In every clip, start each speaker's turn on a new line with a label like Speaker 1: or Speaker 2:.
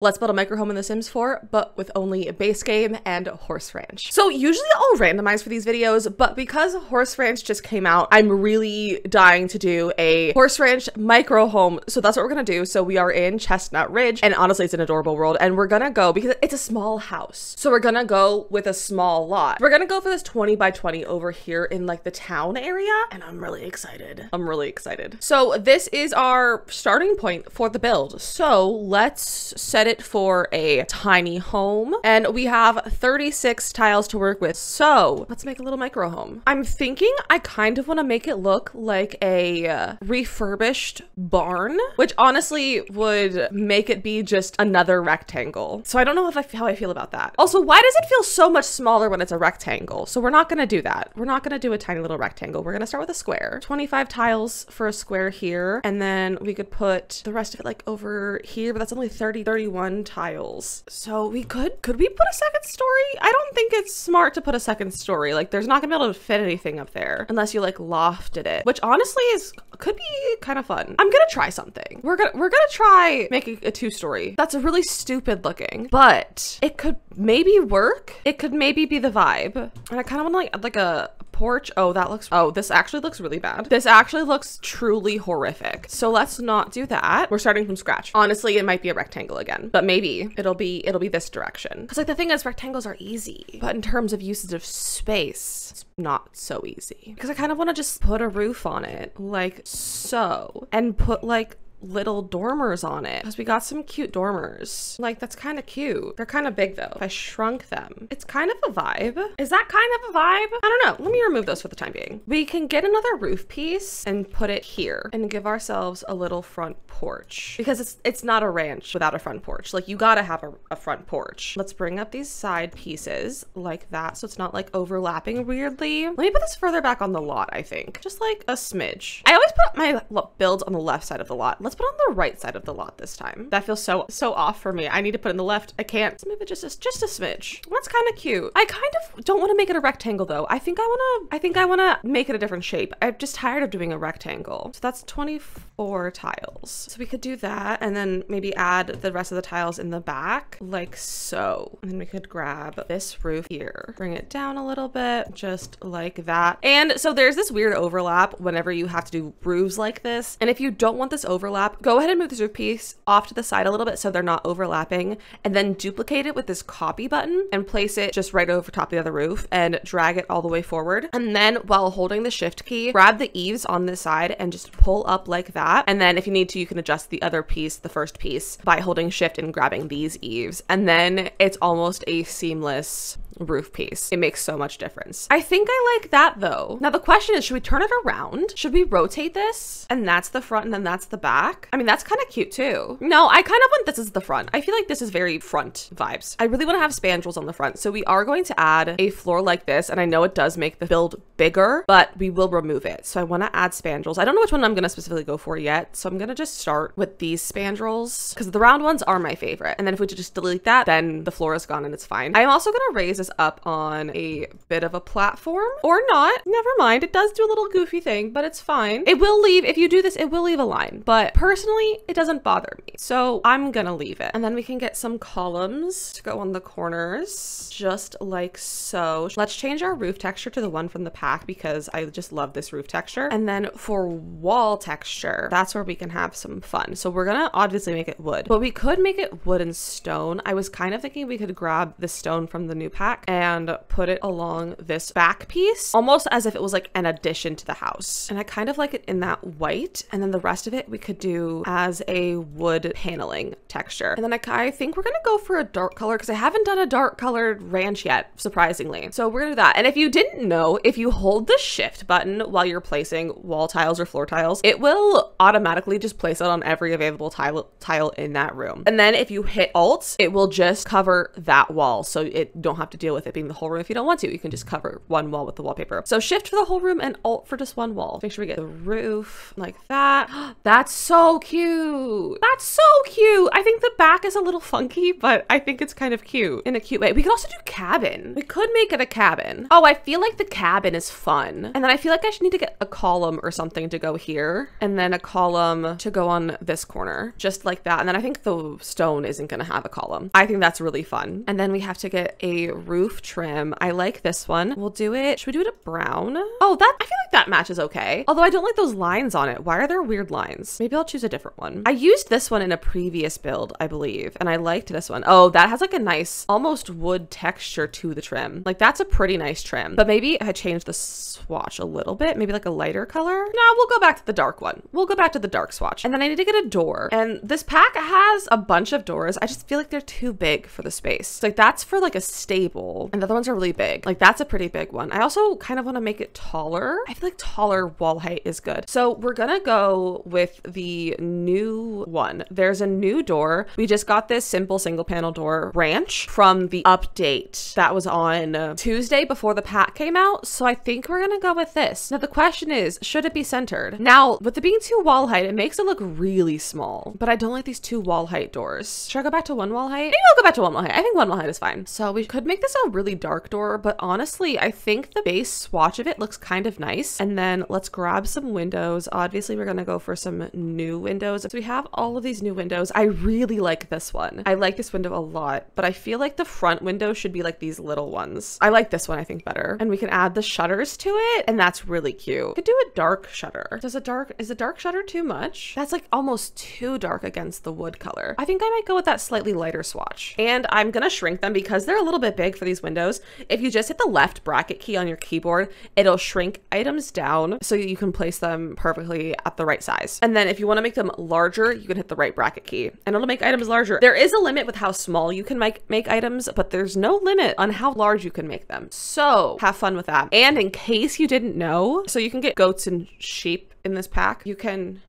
Speaker 1: Let's build a micro home in The Sims 4, but with only a base game and Horse Ranch. So usually I'll randomize for these videos, but because Horse Ranch just came out, I'm really dying to do a Horse Ranch micro home. So that's what we're gonna do. So we are in Chestnut Ridge, and honestly, it's an adorable world. And we're gonna go because it's a small house. So we're gonna go with a small lot. We're gonna go for this 20 by 20 over here in like the town area, and I'm really excited. I'm really excited. So this is our starting point for the build. So let's set it for a tiny home and we have 36 tiles to work with. So let's make a little micro home. I'm thinking I kind of want to make it look like a refurbished barn, which honestly would make it be just another rectangle. So I don't know if I, how I feel about that. Also, why does it feel so much smaller when it's a rectangle? So we're not going to do that. We're not going to do a tiny little rectangle. We're going to start with a square. 25 tiles for a square here. And then we could put the rest of it like over here, but that's only 30, 31 one tiles. So we could, could we put a second story? I don't think it's smart to put a second story. Like there's not gonna be able to fit anything up there unless you like lofted it, which honestly is, could be kind of fun. I'm gonna try something. We're gonna, we're gonna try making a two story. That's a really stupid looking, but it could maybe work. It could maybe be the vibe. And I kind of want like, like a porch. Oh, that looks, oh, this actually looks really bad. This actually looks truly horrific. So let's not do that. We're starting from scratch. Honestly, it might be a rectangle again, but maybe it'll be, it'll be this direction. Cause like the thing is rectangles are easy, but in terms of usage of space, it's not so easy. Because I kind of want to just put a roof on it like so and put like little dormers on it because we got some cute dormers. Like that's kind of cute. They're kind of big though. If I shrunk them, it's kind of a vibe. Is that kind of a vibe? I don't know. Let me remove those for the time being. We can get another roof piece and put it here and give ourselves a little front porch because it's it's not a ranch without a front porch. Like you gotta have a, a front porch. Let's bring up these side pieces like that so it's not like overlapping weirdly. Let me put this further back on the lot, I think. Just like a smidge. I always put my builds on the left side of the lot. Let's put on the right side of the lot this time. That feels so, so off for me. I need to put in the left. I can't. Let's move it just a, just a smidge. That's kind of cute. I kind of don't want to make it a rectangle though. I think I want to, I think I want to make it a different shape. I'm just tired of doing a rectangle. So that's 24 tiles. So we could do that and then maybe add the rest of the tiles in the back like so. And then we could grab this roof here, bring it down a little bit, just like that. And so there's this weird overlap whenever you have to do roofs like this. And if you don't want this overlap, overlap, go ahead and move this roof piece off to the side a little bit so they're not overlapping and then duplicate it with this copy button and place it just right over top of the other roof and drag it all the way forward. And then while holding the shift key, grab the eaves on this side and just pull up like that. And then if you need to, you can adjust the other piece, the first piece by holding shift and grabbing these eaves. And then it's almost a seamless roof piece. It makes so much difference. I think I like that though. Now the question is, should we turn it around? Should we rotate this? And that's the front and then that's the back? I mean, that's kind of cute too. No, I kind of want this as the front. I feel like this is very front vibes. I really want to have spandrels on the front. So we are going to add a floor like this. And I know it does make the build bigger, but we will remove it. So I want to add spandrels. I don't know which one I'm going to specifically go for yet. So I'm going to just start with these spandrels because the round ones are my favorite. And then if we just delete that, then the floor is gone and it's fine. I'm also going to raise this up on a bit of a platform or not. Never mind. It does do a little goofy thing, but it's fine. It will leave, if you do this, it will leave a line, but personally, it doesn't bother me. So I'm gonna leave it. And then we can get some columns to go on the corners, just like so. Let's change our roof texture to the one from the pack because I just love this roof texture. And then for wall texture, that's where we can have some fun. So we're gonna obviously make it wood, but we could make it wood and stone. I was kind of thinking we could grab the stone from the new pack and put it along this back piece, almost as if it was like an addition to the house. And I kind of like it in that white. And then the rest of it we could do as a wood paneling texture. And then I, I think we're gonna go for a dark color because I haven't done a dark colored ranch yet, surprisingly. So we're gonna do that. And if you didn't know, if you hold the shift button while you're placing wall tiles or floor tiles, it will automatically just place it on every available tile, tile in that room. And then if you hit alt, it will just cover that wall. So it don't have to deal deal with it being the whole room if you don't want to. You can just cover one wall with the wallpaper. So shift for the whole room and alt for just one wall. Make sure we get the roof like that. That's so cute. That's so cute. I think the back is a little funky, but I think it's kind of cute in a cute way. We could also do cabin. We could make it a cabin. Oh, I feel like the cabin is fun. And then I feel like I should need to get a column or something to go here and then a column to go on this corner, just like that. And then I think the stone isn't going to have a column. I think that's really fun. And then we have to get a roof trim. I like this one. We'll do it. Should we do it a brown? Oh, that, I feel like that matches okay. Although I don't like those lines on it. Why are there weird lines? Maybe I'll choose a different one. I used this one in a previous build, I believe, and I liked this one. Oh, that has like a nice, almost wood texture to the trim. Like that's a pretty nice trim, but maybe I changed the swatch a little bit, maybe like a lighter color. No, we'll go back to the dark one. We'll go back to the dark swatch. And then I need to get a door. And this pack has a bunch of doors. I just feel like they're too big for the space. Like that's for like a stable and the other ones are really big. Like that's a pretty big one. I also kind of want to make it taller. I feel like taller wall height is good. So we're gonna go with the new one. There's a new door. We just got this simple single panel door ranch from the update that was on Tuesday before the pack came out. So I think we're gonna go with this. Now the question is, should it be centered? Now with it being two wall height, it makes it look really small, but I don't like these two wall height doors. Should I go back to one wall height? Maybe I'll go back to one wall height. I think one wall height is fine. So we could make this a really dark door, but honestly, I think the base swatch of it looks kind of nice. And then let's grab some windows. Obviously, we're gonna go for some new windows. So we have all of these new windows. I really like this one. I like this window a lot, but I feel like the front window should be like these little ones. I like this one, I think, better. And we can add the shutters to it, and that's really cute. Could do a dark shutter. Does a dark, is a dark shutter too much? That's like almost too dark against the wood color. I think I might go with that slightly lighter swatch. And I'm gonna shrink them because they're a little bit big for these windows. If you just hit the left bracket key on your keyboard, it'll shrink items down so you can place them perfectly at the right size. And then if you wanna make them larger, you can hit the right bracket key and it'll make items larger. There is a limit with how small you can make, make items, but there's no limit on how large you can make them. So have fun with that. And in case you didn't know, so you can get goats and sheep in this pack, you can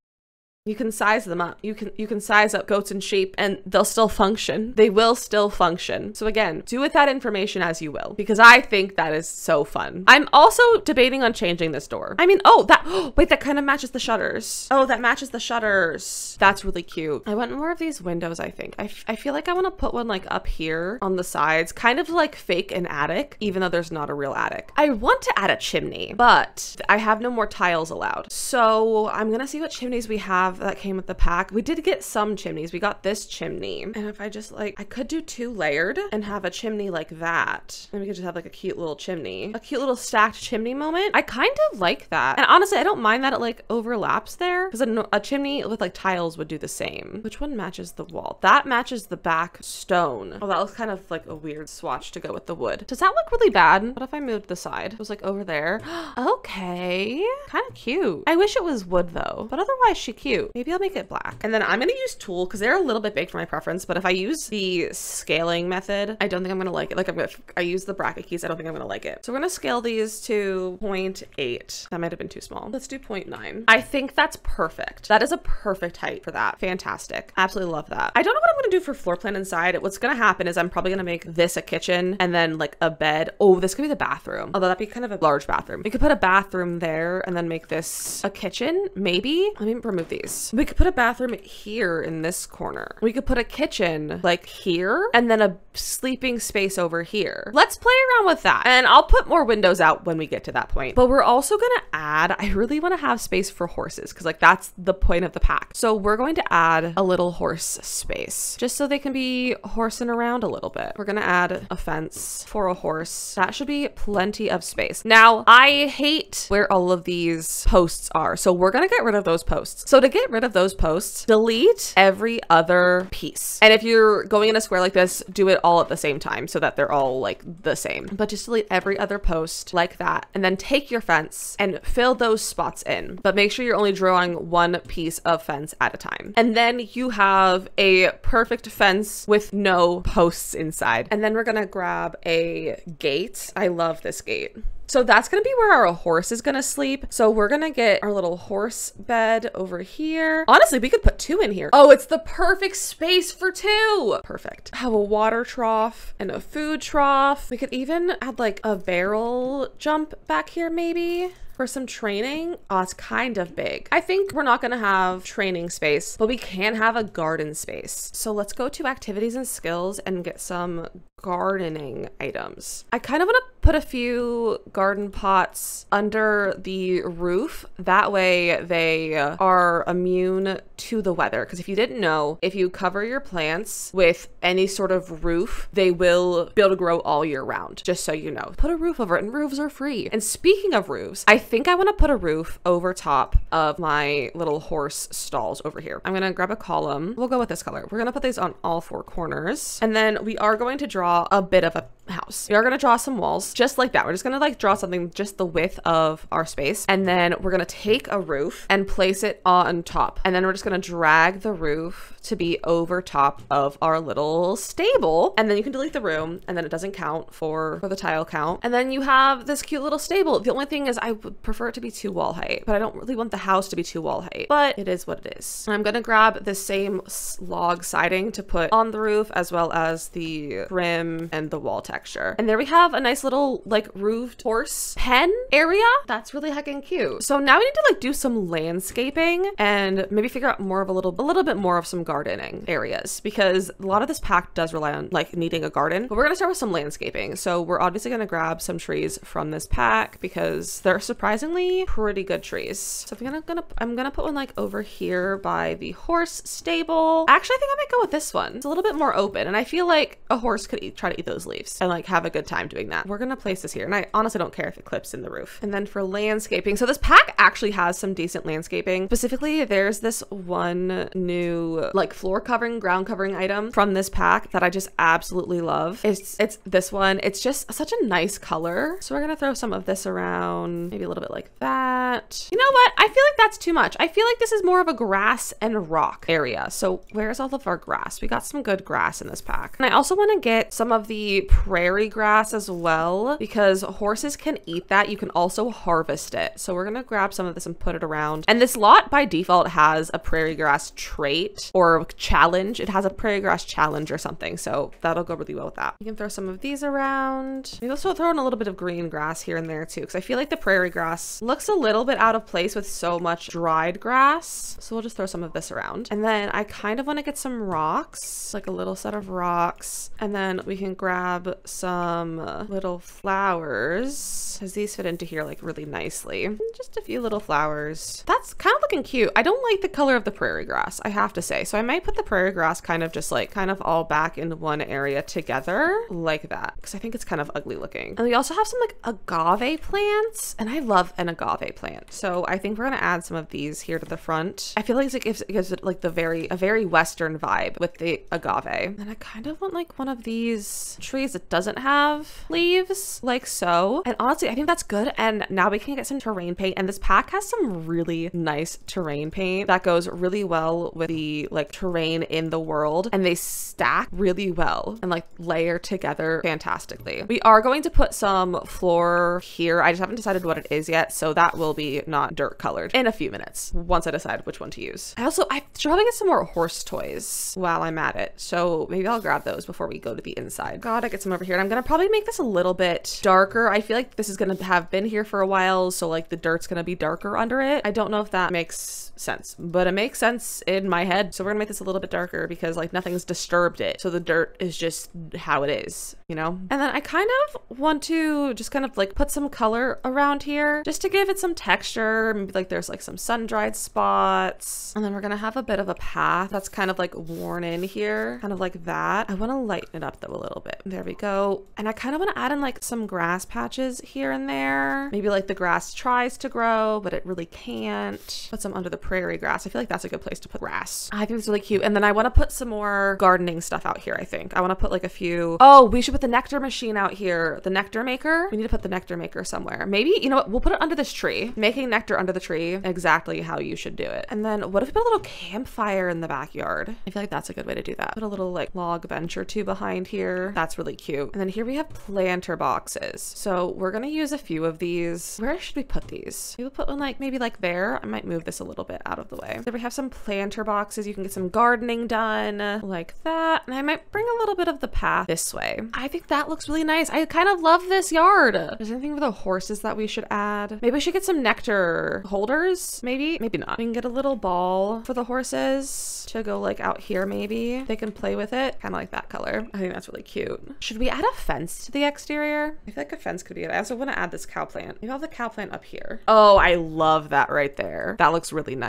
Speaker 1: you can size them up. You can you can size up goats and sheep and they'll still function. They will still function. So again, do with that information as you will because I think that is so fun. I'm also debating on changing this door. I mean, oh, that oh, wait, that kind of matches the shutters. Oh, that matches the shutters. That's really cute. I want more of these windows, I think. I, I feel like I want to put one like up here on the sides, kind of like fake an attic, even though there's not a real attic. I want to add a chimney, but I have no more tiles allowed. So I'm going to see what chimneys we have that came with the pack. We did get some chimneys. We got this chimney. And if I just like, I could do two layered and have a chimney like that. And we could just have like a cute little chimney, a cute little stacked chimney moment. I kind of like that. And honestly, I don't mind that it like overlaps there because a, a chimney with like tiles would do the same. Which one matches the wall? That matches the back stone. Oh, that looks kind of like a weird swatch to go with the wood. Does that look really bad? What if I moved the side? It was like over there. okay. Kind of cute. I wish it was wood though, but otherwise she cute. Maybe I'll make it black. And then I'm gonna use tool because they're a little bit big for my preference, but if I use the scaling method, I don't think I'm gonna like it. Like I'm gonna, I use the bracket keys, I don't think I'm gonna like it. So we're gonna scale these to 0.8. That might have been too small. Let's do 0.9. I think that's perfect. That is a perfect height for that. Fantastic. Absolutely love that. I don't know what I'm gonna do for floor plan inside. What's gonna happen is I'm probably gonna make this a kitchen and then like a bed. Oh, this could be the bathroom. Although that'd be kind of a large bathroom. We could put a bathroom there and then make this a kitchen, maybe. Let me remove these. We could put a bathroom here in this corner. We could put a kitchen like here and then a sleeping space over here. Let's play around with that. And I'll put more windows out when we get to that point. But we're also going to add, I really want to have space for horses because like that's the point of the pack. So we're going to add a little horse space just so they can be horsing around a little bit. We're going to add a fence for a horse. That should be plenty of space. Now, I hate where all of these posts are. So we're going to get rid of those posts. So to get rid of those posts, delete every other piece. And if you're going in a square like this, do it all at the same time so that they're all like the same. But just delete every other post like that. And then take your fence and fill those spots in. But make sure you're only drawing one piece of fence at a time. And then you have a perfect fence with no posts inside. And then we're gonna grab a gate. I love this gate. So that's gonna be where our horse is gonna sleep. So we're gonna get our little horse bed over here. Honestly, we could put two in here. Oh, it's the perfect space for two. Perfect. Have a water trough and a food trough. We could even add like a barrel jump back here maybe for some training. Oh, it's kind of big. I think we're not to have training space, but we can have a garden space. So let's go to activities and skills and get some gardening items. I kind of want to put a few garden pots under the roof. That way they are immune to the weather. Because if you didn't know, if you cover your plants with any sort of roof, they will be able to grow all year round. Just so you know, put a roof over it and roofs are free. And speaking of roofs, I think I want to put a roof over top of my little horse stalls over here. I'm going to grab a column. We'll go with this color. We're going to put these on all four corners. And then we are going to draw a bit of a house. We are going to draw some walls just like that. We're just going to like draw something just the width of our space. And then we're going to take a roof and place it on top. And then we're just going to drag the roof to be over top of our little stable. And then you can delete the room and then it doesn't count for, for the tile count. And then you have this cute little stable. The only thing is I would prefer it to be two wall height, but I don't really want the house to be two wall height, but it is what it is. I'm going to grab the same log siding to put on the roof as well as the rim and the wall texture. And there we have a nice little like roofed horse pen area. That's really heckin' cute. So now we need to like do some landscaping and maybe figure out more of a little, a little bit more of some gardening areas because a lot of this pack does rely on like needing a garden, but we're going to start with some landscaping. So we're obviously going to grab some trees from this pack because they're surprisingly pretty good trees. So I'm gonna, gonna I'm gonna put one like over here by the horse stable. Actually, I think I might go with this one. It's a little bit more open and I feel like a horse could eat, try to eat those leaves and like have a good time doing that. We're gonna place this here and I honestly don't care if it clips in the roof. And then for landscaping, so this pack actually has some decent landscaping. Specifically, there's this one new like floor covering, ground covering item from this pack that I just absolutely love. It's it's this one. It's just such a nice color. So we're gonna throw some of this around, maybe a little bit like that. You know what? I feel like that's too much. I feel like this is more of a grass and rock area. So where's all of our grass? We got some good grass in this pack. And I also want to get some of the prairie grass as well because horses can eat that. You can also harvest it. So we're going to grab some of this and put it around. And this lot by default has a prairie grass trait or challenge. It has a prairie grass challenge or something. So that'll go really well with that. You can throw some of these around. Maybe also throw in a little bit of green grass here and there too because I feel like the prairie grass looks a little bit out of place with so much dried grass. So we'll just throw some of this around. And then I kind of want to get some rocks, like a little set of rocks. And then we can grab some little flowers because these fit into here like really nicely. Just a few little flowers. That's kind of looking cute. I don't like the color of the prairie grass, I have to say. So I might put the prairie grass kind of just like kind of all back in one area together like that because I think it's kind of ugly looking. And we also have some like agave plants and I love an agave plant. So I think we're going to add some of these here to the front. I feel like it gives, it gives it like the very, a very Western vibe with the agave. And I kind of want like one of these trees doesn't have leaves like so. And honestly, I think that's good. And now we can get some terrain paint and this pack has some really nice terrain paint that goes really well with the like terrain in the world and they stack really well and like layer together fantastically. We are going to put some floor here. I just haven't decided what it is yet. So that will be not dirt colored in a few minutes once I decide which one to use. I also, I should probably get some more horse toys while I'm at it. So maybe I'll grab those before we go to the inside. Gotta get some over here. And I'm gonna probably make this a little bit darker. I feel like this is gonna have been here for a while. So like the dirt's gonna be darker under it. I don't know if that makes sense, but it makes sense in my head. So we're gonna make this a little bit darker because like nothing's disturbed it. So the dirt is just how it is, you know? And then I kind of want to just kind of like put some color around here just to give it some texture. Maybe like there's like some sun-dried spots. And then we're gonna have a bit of a path that's kind of like worn in here, kind of like that. I wanna lighten it up though a little bit. There we go. And I kind of wanna add in like some grass patches here and there. Maybe like the grass tries to grow, but it really can't. Put some under the prairie grass. I feel like that's a good place to put grass. I think it's really cute. And then I wanna put some more gardening stuff out here, I think. I wanna put like a few, oh, we should put the nectar machine out here. The nectar maker. We need to put the nectar maker somewhere. Maybe, you know what, we'll put it under this tree. Making nectar under the tree, exactly how you should do it. And then what if we put a little campfire in the backyard? I feel like that's a good way to do that. Put a little like log bench or two behind here. That's really cute. And then here we have planter boxes. So we're gonna gonna use a few of these. Where should we put these? We'll put one like, maybe like there. I might move this a little bit out of the way. Then we have some planter boxes. You can get some gardening done like that. And I might bring a little bit of the path this way. I think that looks really nice. I kind of love this yard. Is there anything for the horses that we should add? Maybe we should get some nectar holders. Maybe, maybe not. We can get a little ball for the horses to go like out here maybe. They can play with it. Kind of like that color. I think that's really cute. Should we add a fence to the exterior? I feel like a fence could be it. I also want to add this cow plant. I'll have the cow plant up here. Oh, I love that right there. That looks really nice.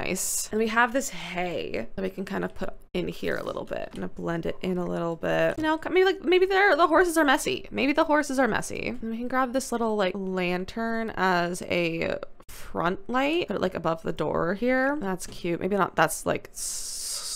Speaker 1: And we have this hay that we can kind of put in here a little bit. Gonna blend it in a little bit. You know, maybe like maybe they're the horses are messy. Maybe the horses are messy. And we can grab this little like lantern as a front light, put it like above the door here. That's cute. Maybe not. That's like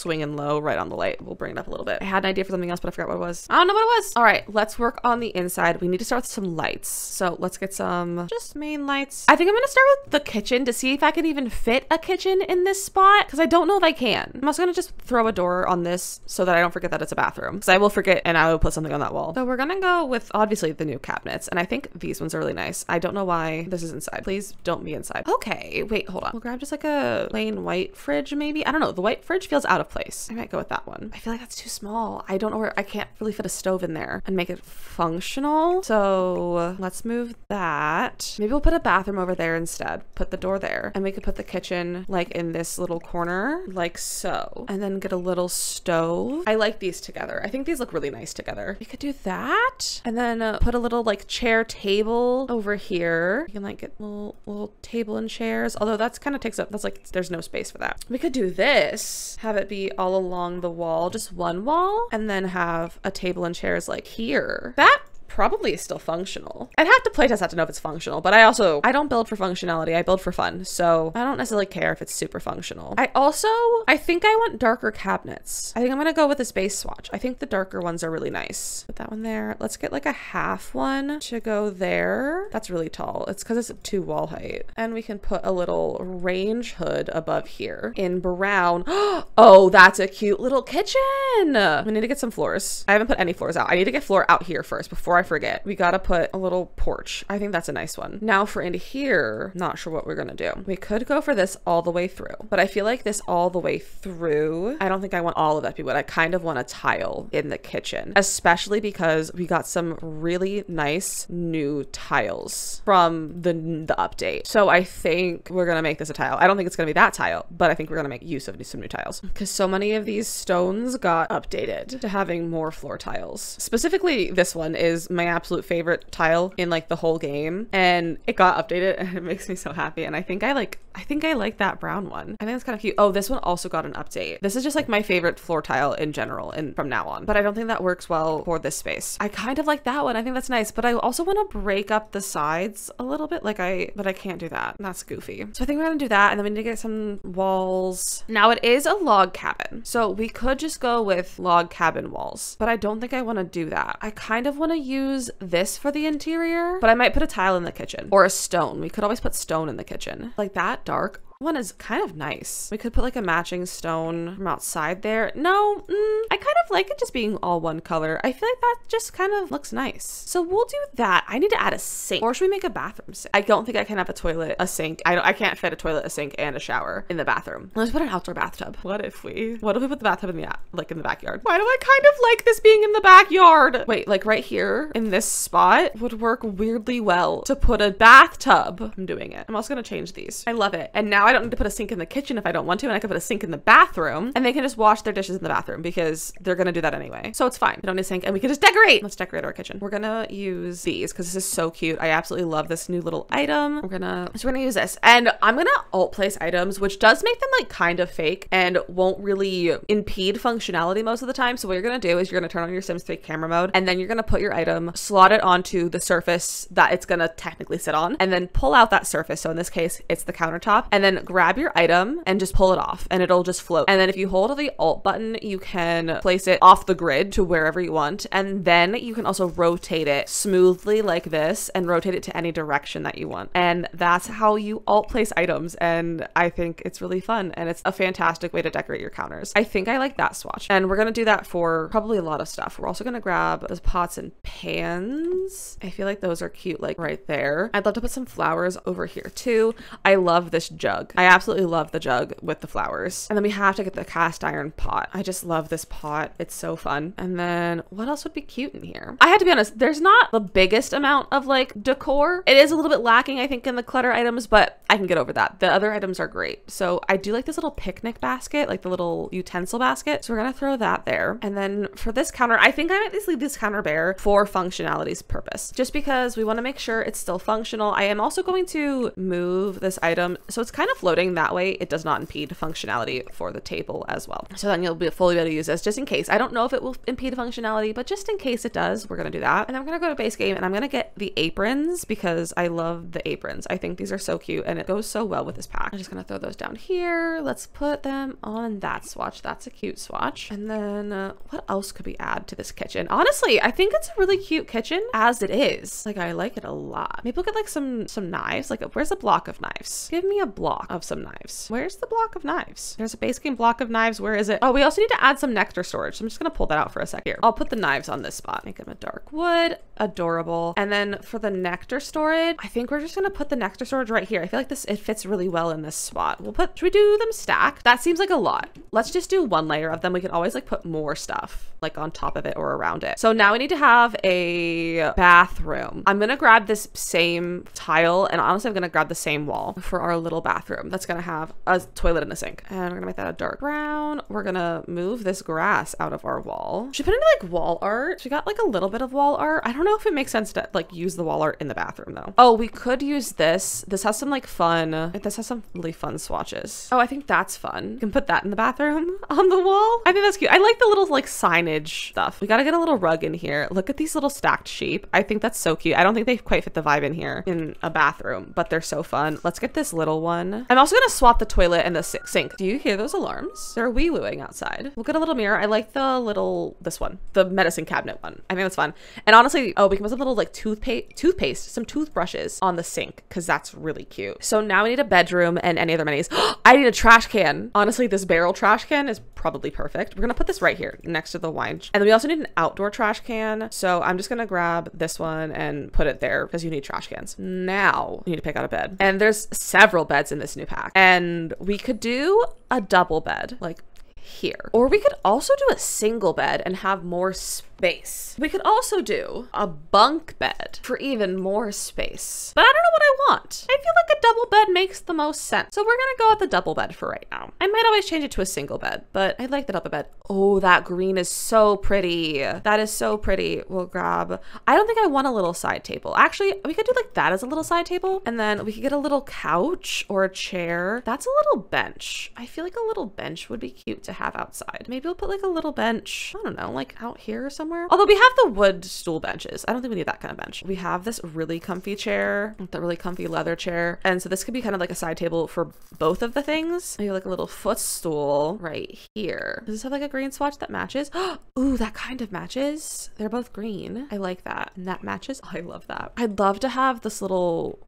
Speaker 1: swinging low right on the light. We'll bring it up a little bit. I had an idea for something else, but I forgot what it was. I don't know what it was. All right, let's work on the inside. We need to start with some lights. So let's get some just main lights. I think I'm gonna start with the kitchen to see if I can even fit a kitchen in this spot because I don't know if I can. I'm also gonna just throw a door on this so that I don't forget that it's a bathroom because I will forget and I will put something on that wall. So we're gonna go with obviously the new cabinets and I think these ones are really nice. I don't know why this is inside. Please don't be inside. Okay, wait, hold on. We'll grab just like a plain white fridge maybe. I don't know. The white fridge feels out of place. I might go with that one. I feel like that's too small. I don't know where I can't really fit a stove in there and make it functional. So let's move that. Maybe we'll put a bathroom over there instead. Put the door there. And we could put the kitchen like in this little corner like so. And then get a little stove. I like these together. I think these look really nice together. We could do that. And then uh, put a little like chair table over here. You can like get little, little table and chairs. Although that's kind of takes up, that's like, there's no space for that. We could do this. Have it be all along the wall, just one wall, and then have a table and chairs like here. That probably is still functional. I'd have to playtest that to know if it's functional, but I also, I don't build for functionality, I build for fun. So I don't necessarily care if it's super functional. I also, I think I want darker cabinets. I think I'm gonna go with this base swatch. I think the darker ones are really nice. Put that one there. Let's get like a half one to go there. That's really tall. It's because it's two wall height. And we can put a little range hood above here in brown. oh, that's a cute little kitchen. We need to get some floors. I haven't put any floors out. I need to get floor out here first before I forget, we gotta put a little porch. I think that's a nice one. Now for into here, not sure what we're gonna do. We could go for this all the way through, but I feel like this all the way through, I don't think I want all of that what I kind of want a tile in the kitchen, especially because we got some really nice new tiles from the, the update. So I think we're gonna make this a tile. I don't think it's gonna be that tile, but I think we're gonna make use of some new tiles because so many of these stones got updated to having more floor tiles. Specifically, this one is my absolute favorite tile in like the whole game and it got updated and it makes me so happy and I think I like I think I like that brown one. I think it's kind of cute. Oh, this one also got an update. This is just like my favorite floor tile in general and from now on, but I don't think that works well for this space. I kind of like that one. I think that's nice, but I also want to break up the sides a little bit like I, but I can't do that. That's goofy. So I think we're gonna do that and then we need to get some walls. Now it is a log cabin. So we could just go with log cabin walls, but I don't think I want to do that. I kind of want to use this for the interior, but I might put a tile in the kitchen or a stone. We could always put stone in the kitchen like that dark one is kind of nice. We could put like a matching stone from outside there. No, mm, I kind of like it just being all one color. I feel like that just kind of looks nice. So we'll do that. I need to add a sink. Or should we make a bathroom sink? I don't think I can have a toilet, a sink. I, don't, I can't fit a toilet, a sink, and a shower in the bathroom. Let's put an outdoor bathtub. What if we, what if we put the bathtub in the, like in the backyard? Why do I kind of like this being in the backyard? Wait, like right here in this spot would work weirdly well to put a bathtub. I'm doing it. I'm also gonna change these. I love it. And now I don't need to put a sink in the kitchen if I don't want to, and I can put a sink in the bathroom, and they can just wash their dishes in the bathroom because they're gonna do that anyway. So it's fine. We don't need a sink, and we can just decorate. Let's decorate our kitchen. We're gonna use these because this is so cute. I absolutely love this new little item. We're gonna, so we're gonna use this, and I'm gonna alt place items, which does make them like kind of fake and won't really impede functionality most of the time. So what you're gonna do is you're gonna turn on your Sims 3 camera mode, and then you're gonna put your item, slot it onto the surface that it's gonna technically sit on, and then pull out that surface. So in this case, it's the countertop, and then grab your item and just pull it off and it'll just float. And then if you hold the alt button, you can place it off the grid to wherever you want. And then you can also rotate it smoothly like this and rotate it to any direction that you want. And that's how you alt place items. And I think it's really fun and it's a fantastic way to decorate your counters. I think I like that swatch. And we're going to do that for probably a lot of stuff. We're also going to grab those pots and pans. I feel like those are cute like right there. I'd love to put some flowers over here too. I love this jug. I absolutely love the jug with the flowers. And then we have to get the cast iron pot. I just love this pot. It's so fun. And then what else would be cute in here? I had to be honest, there's not the biggest amount of like decor. It is a little bit lacking, I think, in the clutter items, but I can get over that. The other items are great. So I do like this little picnic basket, like the little utensil basket. So we're gonna throw that there. And then for this counter, I think I might just leave this counter bare for functionality's purpose, just because we wanna make sure it's still functional. I am also going to move this item so it's kind of floating that way. It does not impede functionality for the table as well. So then you'll be fully able to use this just in case. I don't know if it will impede functionality, but just in case it does, we're gonna do that. And I'm gonna go to base game and I'm gonna get the aprons because I love the aprons. I think these are so cute and it goes so well with this pack. I'm just gonna throw those down here. Let's put them on that swatch. That's a cute swatch. And then uh, what else could we add to this kitchen? Honestly, I think it's a really cute kitchen as it is. Like I like it a lot. Maybe look at like some some knives. Like where's a block of knives? Give me a block of some knives. Where's the block of knives? There's a base game block of knives. Where is it? Oh, we also need to add some nectar storage. So I'm just gonna pull that out for a sec here. I'll put the knives on this spot. Make them a dark wood. Adorable. And then for the nectar storage, I think we're just gonna put the nectar storage right here. I feel like this it fits really well in this spot. We'll put should we do them stacked? That seems like a lot. Let's just do one layer of them. We can always like put more stuff like on top of it or around it. So now we need to have a bathroom. I'm gonna grab this same tile and honestly I'm gonna grab the same wall for our little bathroom. That's gonna have a toilet and a sink. And we're gonna make that a dark brown. We're gonna move this grass out of our wall. We put in like wall art? She got like a little bit of wall art. I don't know if it makes sense to like use the wall art in the bathroom though. Oh, we could use this. This has some like fun, this has some really fun swatches. Oh, I think that's fun. You can put that in the bathroom on the wall. I think that's cute. I like the little like signage stuff. We gotta get a little rug in here. Look at these little stacked sheep. I think that's so cute. I don't think they quite fit the vibe in here in a bathroom, but they're so fun. Let's get this little one. I'm also gonna swap the toilet and the sink. Do you hear those alarms? They're wee wooing outside. We'll get a little mirror. I like the little, this one, the medicine cabinet one. I think that's fun. And honestly, oh, we can put some little like toothpaste, toothpaste, some toothbrushes on the sink because that's really cute. So now we need a bedroom and any other amenities. I need a trash can. Honestly, this barrel trash can is probably perfect. We're gonna put this right here next to the wine. And then we also need an outdoor trash can. So I'm just gonna grab this one and put it there because you need trash cans. Now you need to pick out a bed. And there's several beds in this new pack. And we could do a double bed, like here. Or we could also do a single bed and have more space. We could also do a bunk bed for even more space. But I don't know what I want. I feel like a double bed makes the most sense. So we're gonna go with the double bed for right now. I might always change it to a single bed, but I like the double bed. Oh, that green is so pretty. That is so pretty. We'll grab, I don't think I want a little side table. Actually, we could do like that as a little side table. And then we could get a little couch or a chair. That's a little bench. I feel like a little bench would be cute to have outside. Maybe we'll put like a little bench, I don't know, like out here somewhere. Although we have the wood stool benches. I don't think we need that kind of bench. We have this really comfy chair, the really comfy leather chair. And so this could be kind of like a side table for both of the things. Maybe like a little footstool right here. Does this have like a green swatch that matches? Ooh, that kind of matches. They're both green. I like that. And that matches. Oh, I love that. I'd love to have this little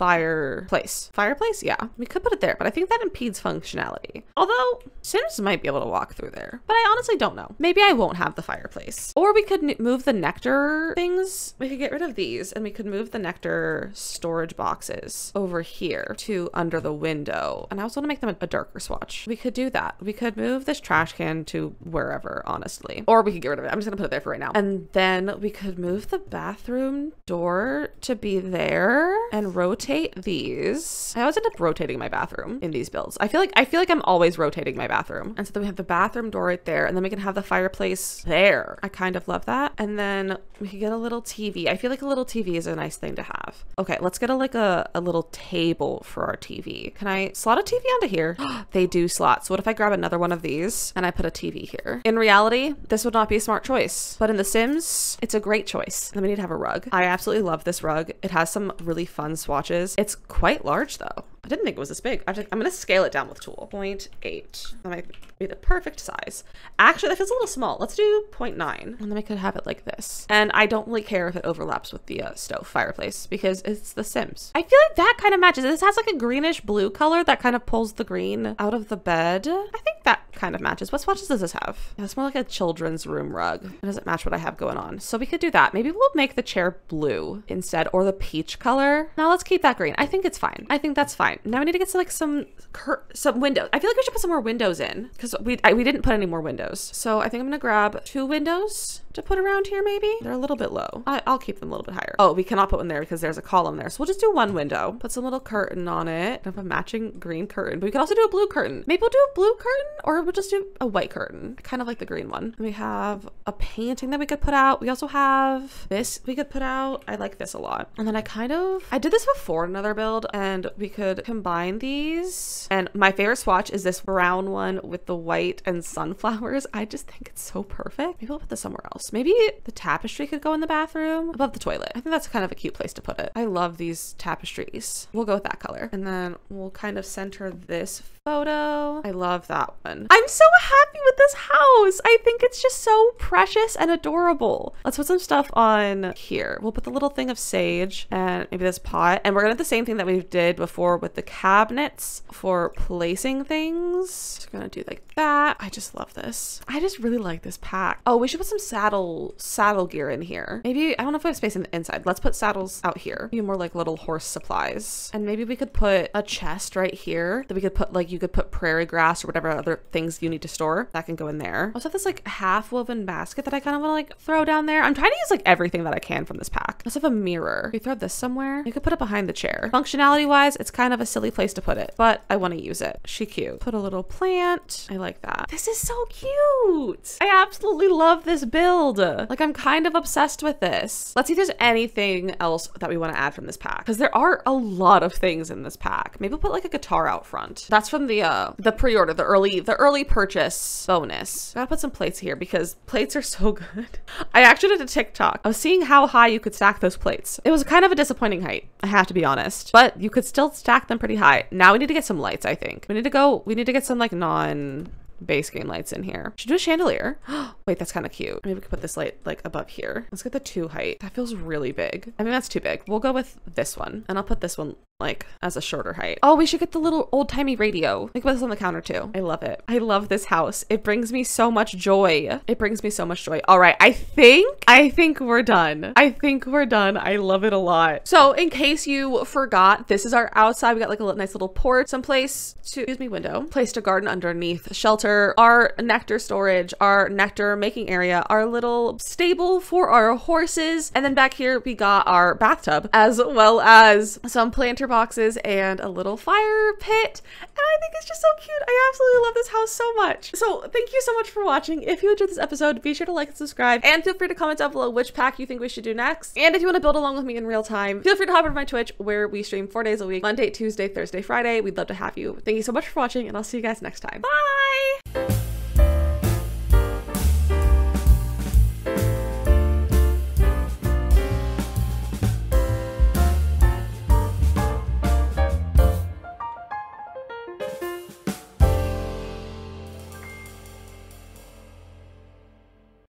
Speaker 1: fireplace. Fireplace? Yeah, we could put it there, but I think that impedes functionality. Although Sims might be able to walk through there, but I honestly don't know. Maybe I won't have the fireplace. Or we could move the nectar things. We could get rid of these and we could move the nectar storage boxes over here to under the window. And I also want to make them a darker swatch. We could do that. We could move this trash can to wherever, honestly. Or we could get rid of it. I'm just gonna put it there for right now. And then we could move the bathroom door to be there and rotate these. I always end up rotating my bathroom in these builds. I feel like I feel like I'm always rotating my bathroom. And so then we have the bathroom door right there, and then we can have the fireplace there. I kind of love that. And then we can get a little TV. I feel like a little TV is a nice thing to have. Okay, let's get a like a, a little table for our TV. Can I slot a TV onto here? they do slot. So what if I grab another one of these and I put a TV here? In reality, this would not be a smart choice, but in The Sims, it's a great choice. Then we need to have a rug. I absolutely love this rug. It has some really fun swatches. It's quite large though. I didn't think it was this big. I'm going to scale it down with tool. 0.8. That might be the perfect size. Actually, that feels a little small. Let's do 0.9. And then I could have it like this. And I don't really care if it overlaps with the uh, stove fireplace because it's The Sims. I feel like that kind of matches. This has like a greenish blue color that kind of pulls the green out of the bed. I think that kind of matches. What swatches does this have? Yeah, it's more like a children's room rug. It doesn't match what I have going on. So we could do that. Maybe we'll make the chair blue instead or the peach color. Now let's keep that green. I think it's fine. I think that's fine. Now we need to get some like some some windows. I feel like we should put some more windows in because we I, we didn't put any more windows. So I think I'm gonna grab two windows to put around here maybe. They're a little bit low. I, will keep them a little bit higher. Oh, we cannot put one there because there's a column there. So we'll just do one window. Put some little curtain on it. Have a matching green curtain. But we could also do a blue curtain. Maybe we'll do a blue curtain or we'll just do a white curtain. I kind of like the green one. And we have a painting that we could put out. We also have this we could put out. I like this a lot. And then I kind of, I did this before in another build and we could combine these. And my favorite swatch is this brown one with the white and sunflowers. I just think it's so perfect. Maybe I'll put this somewhere else. Maybe the tapestry could go in the bathroom above the toilet. I think that's kind of a cute place to put it. I love these tapestries. We'll go with that color. And then we'll kind of center this photo. I love that one. I'm so happy with this house. I think it's just so precious and adorable. Let's put some stuff on here. We'll put the little thing of sage and maybe this pot. And we're gonna do the same thing that we did before with the cabinets for placing things. Just gonna do like that. I just love this. I just really like this pack. Oh, we should put some saddle saddle gear in here. Maybe, I don't know if we have space in the inside. Let's put saddles out here. Maybe more like little horse supplies. And maybe we could put a chest right here that we could put like you could put prairie grass or whatever other things you need to store. That can go in there. I also have this like half woven basket that I kind of want to like throw down there. I'm trying to use like everything that I can from this pack. Let's have a mirror. We throw this somewhere. You could put it behind the chair. Functionality wise, it's kind of a silly place to put it, but I want to use it. She cute. Put a little plant. I like that. This is so cute. I absolutely love this build. Like I'm kind of obsessed with this. Let's see if there's anything else that we want to add from this pack because there are a lot of things in this pack. Maybe we'll put like a guitar out front. That's from the uh the pre-order, the early the early purchase bonus. Gotta put some plates here because plates are so good. I actually did a TikTok. Was seeing how high you could stack those plates. It was kind of a disappointing height, I have to be honest, but you could still stack them pretty high. Now we need to get some lights, I think. We need to go, we need to get some like non base game lights in here. Should do a chandelier. Wait, that's kind of cute. Maybe we could put this light like above here. Let's get the two height. That feels really big. I mean, that's too big. We'll go with this one and I'll put this one like as a shorter height. Oh, we should get the little old timey radio. Like put this on the counter too. I love it. I love this house. It brings me so much joy. It brings me so much joy. All right. I think, I think we're done. I think we're done. I love it a lot. So in case you forgot, this is our outside. We got like a nice little porch, some place to, excuse me, window, place to garden underneath, shelter, our nectar storage, our nectar making area, our little stable for our horses. And then back here, we got our bathtub as well as some planter boxes and a little fire pit. And I think it's just so cute. I absolutely love this house so much. So thank you so much for watching. If you enjoyed this episode, be sure to like and subscribe and feel free to comment down below which pack you think we should do next. And if you want to build along with me in real time, feel free to hop over to my Twitch where we stream four days a week, Monday, Tuesday, Thursday, Friday. We'd love to have you. Thank you so much for watching and I'll see you guys next time. Bye!